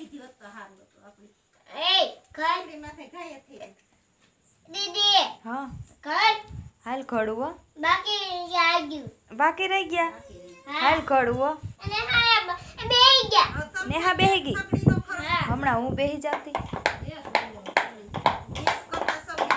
લીધી હોત તો સારું હતું આપણી એ કર આપણી માથે ગાય હતી દીદી હા કર હાલ ખડવો બાકી જાગ્યું બાકી રહી ગયા બાકી રહી. હા હાલ ખડવો અને હા બ- બેહી ગયા હવે તમે નેહા બેહી ગઈ સબડીનો ખરો હા હમણાં હું બેહી જાતી એક મિસ કરતા સબડી